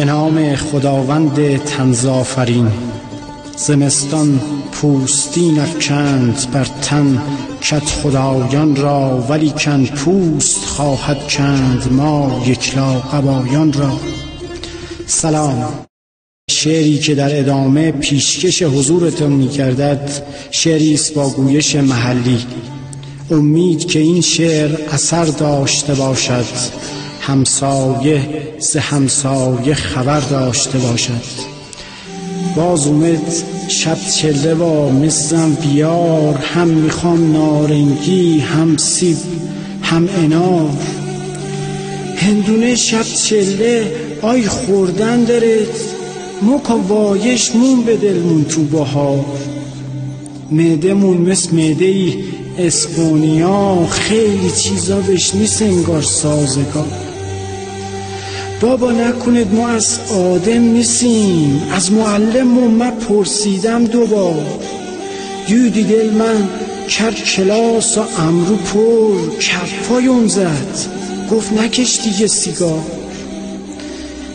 به نام خداوند تنزافرین. زمستان پوستین افکند بر تن کت خدایان را ولی کن پوست خواهد چند ما یکلا قبایان را. سلام. شعری که در ادامه پیشکش حضورتون می کردد شعری است با گویش محلی. امید که این شعر اثر داشته باشد. همسایه ز همسایه خبر داشته باشد. باز اومد شب چله و مزم بیار هم می‌خوام نارنگی هم سیب هم انار. هندونه شب چله آی خوردن دارد مکا وایش مون به دلمون تو بهار. معدهمون مثل معده ای اسپونیا خیلی چیزا بهش نیست انگار سازگار. بابا نکند ما از آدم نیستیم. از معلم من پرسیدم دوبار دیدی دل من کرد کلاس و امرو پر اون زد. گفت نکش دیگه سیگار.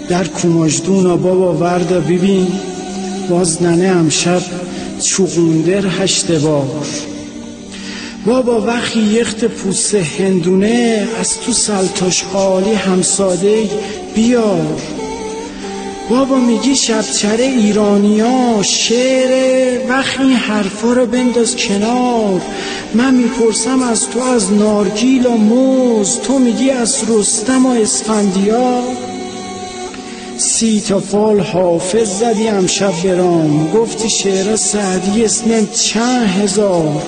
در کوماجدون بابا وردا ببین. باز ننه امشب چوغوندر هشت بار. بابا وقتی یخت پوست هندونه از تو سلتاش خالی همساده بیار. بابا میگی شبچره ایرانیا شعر وقتی این حرفا رو بنداز کنار. من می‌پرسم از تو از نارگیل و موز تو میگی از رستم و اسفندیار. سی تا فال حافظ زدی امشب برام گفتی شعر سعدی اسمم چند هزار.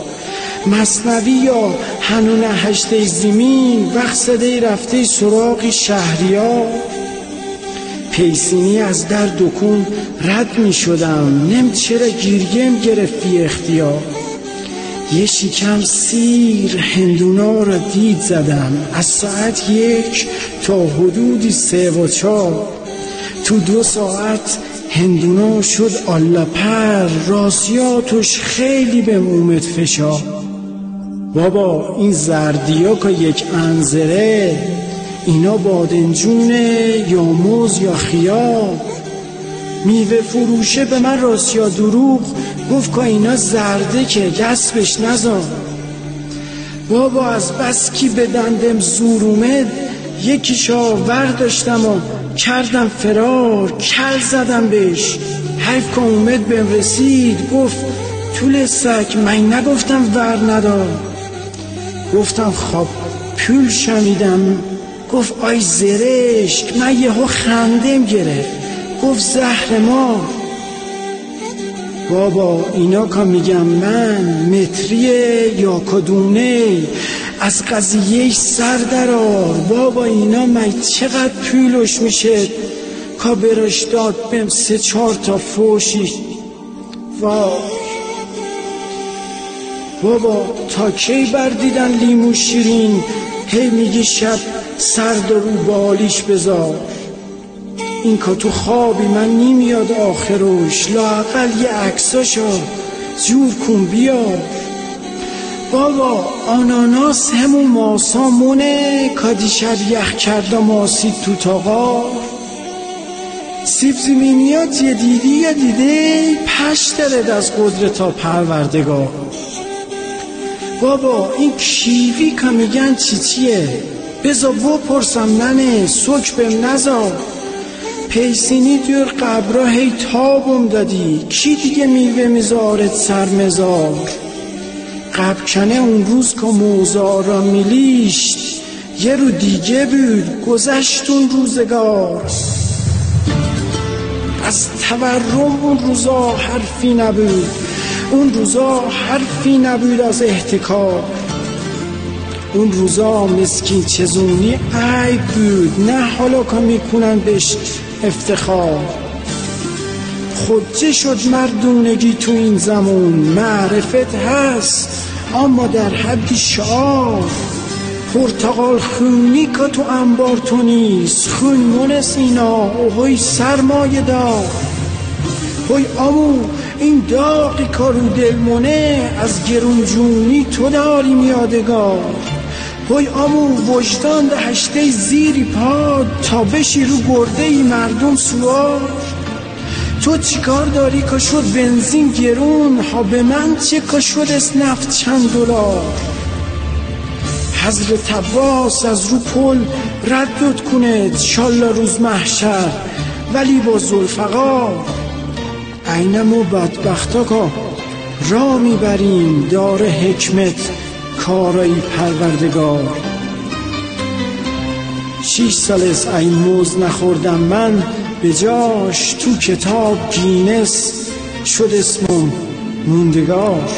مصنوی یا هنون هشته زمین وقت رفته سراغی شهریار پیسینی از در دکون رد می شدم. نم چرا گیرگم گرفتی اختیار؟ یه شکم سیر هندونا را دید زدم. از ساعت یک تا حدودی سه و چار تو دو ساعت هندونا شد آلا پر راسیاتش خیلی به مومت فشار. بابا این زردیا که یک انزره اینا بادنجونه یا موز یا خیار. میوه فروشه به من راسیا دروغ گفت که اینا زرده که دست بهش نزار بابا از بس کی به دندم زور اومد یکی شاور داشتم و کردم فرار کل زدم بهش. حیف که اومد بهم رسید گفت طول سک من نگفتم ور ندار. گفتم خواب پول شمیدم گفت آی زرشک من یهو خندم گرفت. گفت زهر ما. بابا اینا که میگم من متریه یا کدونه از قضیه سر درار بابا اینا من چقدر پولش میشه؟ که براش داد بهم سه چهار تا فوشی. وای. بابا تا کی بردیدن لیمو شیرین؟ هی میگی شب سرد رو بالیش بذار. این که تو خوابی من نمیاد آخرش لاقل یه عکساشو جور کن بیار بابا آناناس همون ماسامونه. که دیشب یخ کرده ماسید تو تاقا سیب زمینیات یه دیدی یا دیده. پش دارد از قدرتا پروردگار. بابا این کیوی که میگن چی چیه؟ بزا بپرسم ننه سوک بهم نزار پیسینی دور قبرا هی تابم دادی. کی دیگه میوه میذارت سر مزار قبکنه اون روز که موزارا میلیشت یه رو دیگه بود گذشت اون روزگار. از تورم اون روزا حرفی نبود. اون روزا حرفی نبود از احتکار. اون روزا مسکین چزونی عیب بود نه حالا که می‌کنن بهش افتخار. خودچه شد مردونگی تو این زمان؟ معرفت هست اما در حد شعار. پرتقال خونی که تو انبار تو نیست خون مونس اینا اوهی سرمایه دار. هوی آمو این داغی کارو دلمونه از گرون جونی تو داری میادگار. وای آمو وجدان ده هشته زیری پاد تا بشی رو گرده ای مردم سوار. تو چیکار داری که شد بنزین گرون؟ ها به من چه که شد اس نفت چند دلار؟ حضرت عباس از رو پل ردت کند شالله روز محشر. ولی با زلفقار اینمو بدبختا که را می‌بریم دار حکمت کارایی پروردگار. شیش سال از این موز نخوردم من به جاش تو کتاب گینس شد اسمم موندگار.